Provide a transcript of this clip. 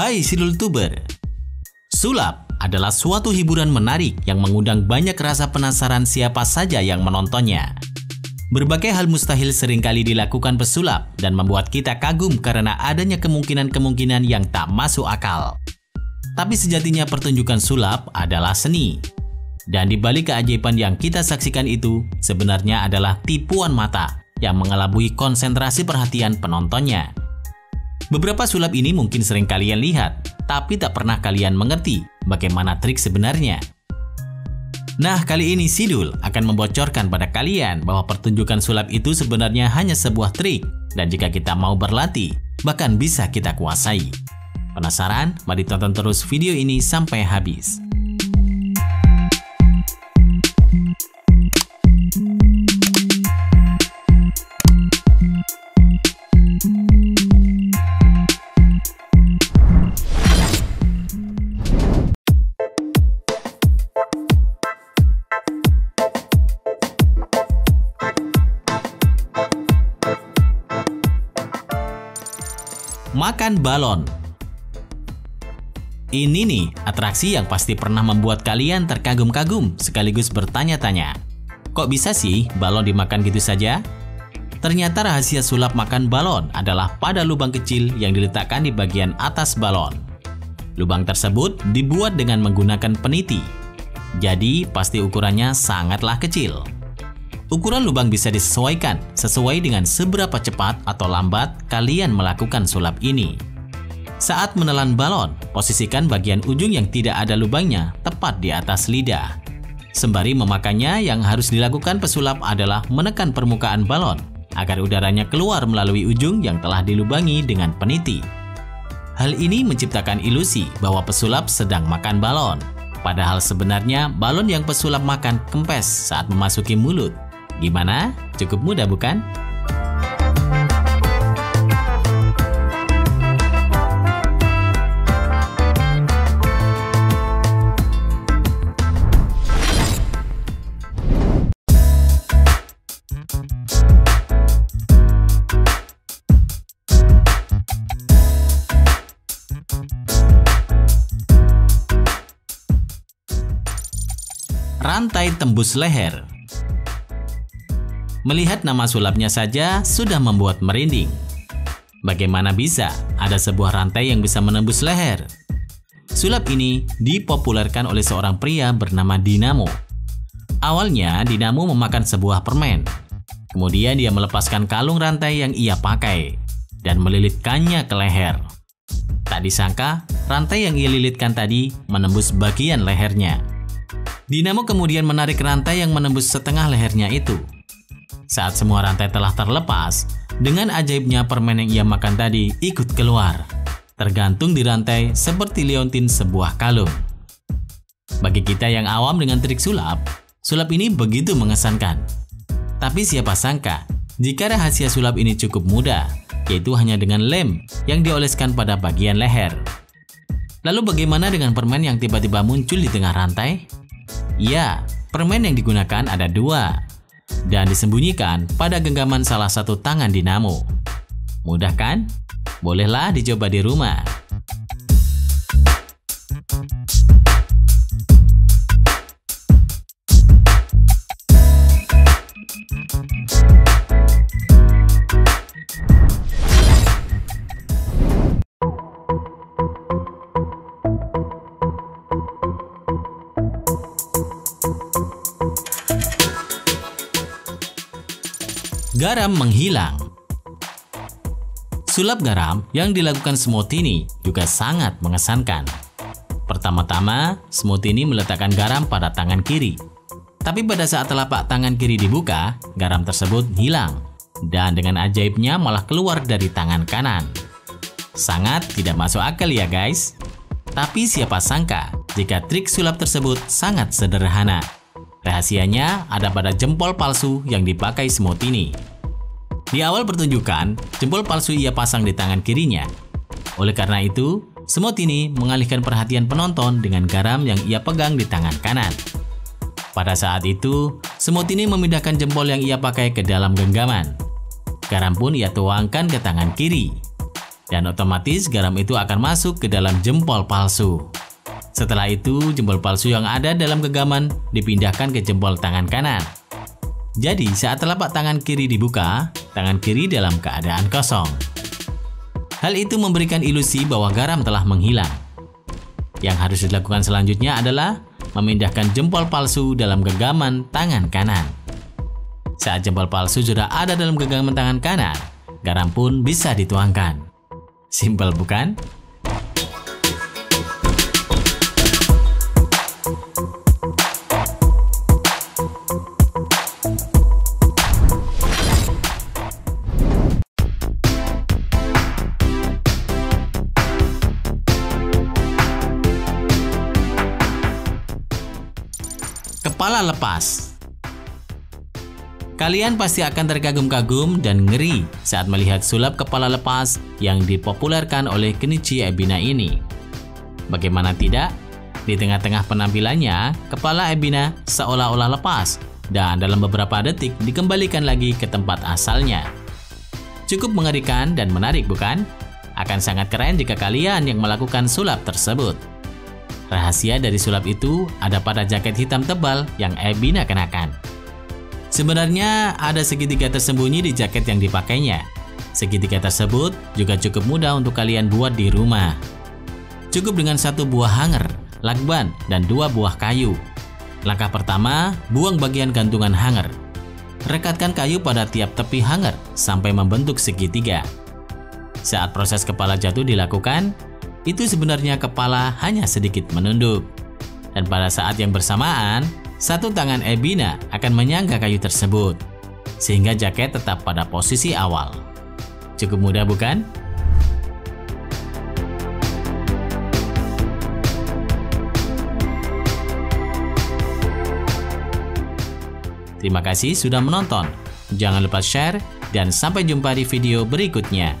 Hai Sidul Tuber. Sulap adalah suatu hiburan menarik yang mengundang banyak rasa penasaran siapa saja yang menontonnya. Berbagai hal mustahil sering kali dilakukan pesulap dan membuat kita kagum karena adanya kemungkinan-kemungkinan yang tak masuk akal. Tapi sejatinya pertunjukan sulap adalah seni. Dan di balik keajaiban yang kita saksikan itu sebenarnya adalah tipuan mata yang mengelabui konsentrasi perhatian penontonnya. Beberapa sulap ini mungkin sering kalian lihat, tapi tak pernah kalian mengerti bagaimana trik sebenarnya. Nah, kali ini Sidul akan membocorkan pada kalian bahwa pertunjukan sulap itu sebenarnya hanya sebuah trik, dan jika kita mau berlatih, bahkan bisa kita kuasai. Penasaran? Mari tonton terus video ini sampai habis. Makan balon Ini nih atraksi yang pasti pernah membuat kalian terkagum-kagum sekaligus bertanya-tanya. Kok bisa sih balon dimakan gitu saja? Ternyata rahasia sulap makan balon adalah pada lubang kecil yang diletakkan di bagian atas balon. Lubang tersebut dibuat dengan menggunakan peniti. Jadi pasti ukurannya sangatlah kecil. Ukuran lubang bisa disesuaikan sesuai dengan seberapa cepat atau lambat kalian melakukan sulap ini. Saat menelan balon, posisikan bagian ujung yang tidak ada lubangnya tepat di atas lidah. Sembari memakannya, yang harus dilakukan pesulap adalah menekan permukaan balon agar udaranya keluar melalui ujung yang telah dilubangi dengan peniti. Hal ini menciptakan ilusi bahwa pesulap sedang makan balon, padahal sebenarnya balon yang pesulap makan kempes saat memasuki mulut. Gimana? Cukup mudah bukan? Rantai tembus leher Melihat nama sulapnya saja sudah membuat merinding. Bagaimana bisa ada sebuah rantai yang bisa menembus leher? Sulap ini dipopulerkan oleh seorang pria bernama Dinamo. Awalnya Dinamo memakan sebuah permen. Kemudian dia melepaskan kalung rantai yang ia pakai dan melilitkannya ke leher. Tak disangka, rantai yang ia lilitkan tadi menembus bagian lehernya. Dinamo kemudian menarik rantai yang menembus setengah lehernya itu saat semua rantai telah terlepas, dengan ajaibnya permen yang ia makan tadi ikut keluar, tergantung di rantai seperti liontin sebuah kalung. Bagi kita yang awam dengan trik sulap, sulap ini begitu mengesankan. Tapi siapa sangka, jika rahasia sulap ini cukup mudah, yaitu hanya dengan lem yang dioleskan pada bagian leher. Lalu bagaimana dengan permen yang tiba-tiba muncul di tengah rantai? Ya, permen yang digunakan ada dua, dan disembunyikan pada genggaman salah satu tangan dinamo. Mudah kan? Bolehlah dicoba di rumah. Garam menghilang. Sulap garam yang dilakukan Smotini juga sangat mengesankan. Pertama-tama, Smotini meletakkan garam pada tangan kiri. Tapi pada saat telapak tangan kiri dibuka, garam tersebut hilang. Dan dengan ajaibnya malah keluar dari tangan kanan. Sangat tidak masuk akal ya guys. Tapi siapa sangka jika trik sulap tersebut sangat sederhana. Rahasianya ada pada jempol palsu yang dipakai Smotini. Di awal pertunjukan, jempol palsu ia pasang di tangan kirinya. Oleh karena itu, Smotini mengalihkan perhatian penonton dengan garam yang ia pegang di tangan kanan. Pada saat itu, Smotini memindahkan jempol yang ia pakai ke dalam genggaman. Garam pun ia tuangkan ke tangan kiri. dan otomatis garam itu akan masuk ke dalam jempol palsu. Setelah itu, jempol palsu yang ada dalam genggaman dipindahkan ke jempol tangan kanan. Jadi, saat telapak tangan kiri dibuka, tangan kiri dalam keadaan kosong. Hal itu memberikan ilusi bahwa garam telah menghilang. Yang harus dilakukan selanjutnya adalah memindahkan jempol palsu dalam genggaman tangan kanan. Saat jempol palsu sudah ada dalam genggaman tangan kanan, garam pun bisa dituangkan. Simpel bukan? Kepala lepas Kalian pasti akan terkagum-kagum dan ngeri saat melihat sulap kepala lepas yang dipopulerkan oleh Kenichi Ebina ini. Bagaimana tidak? Di tengah-tengah penampilannya, kepala Ebina seolah-olah lepas dan dalam beberapa detik dikembalikan lagi ke tempat asalnya. Cukup mengerikan dan menarik bukan? Akan sangat keren jika kalian yang melakukan sulap tersebut. Rahasia dari sulap itu ada pada jaket hitam tebal yang Ebina kenakan. Sebenarnya ada segitiga tersembunyi di jaket yang dipakainya. Segitiga tersebut juga cukup mudah untuk kalian buat di rumah. Cukup dengan satu buah hanger, lakban, dan dua buah kayu. Langkah pertama, buang bagian gantungan hanger. Rekatkan kayu pada tiap tepi hanger sampai membentuk segitiga. Saat proses kepala jatuh dilakukan, itu sebenarnya kepala hanya sedikit menunduk. Dan pada saat yang bersamaan, satu tangan Ebina akan menyangga kayu tersebut, sehingga jaket tetap pada posisi awal. Cukup mudah bukan? Terima kasih sudah menonton. Jangan lupa share dan sampai jumpa di video berikutnya.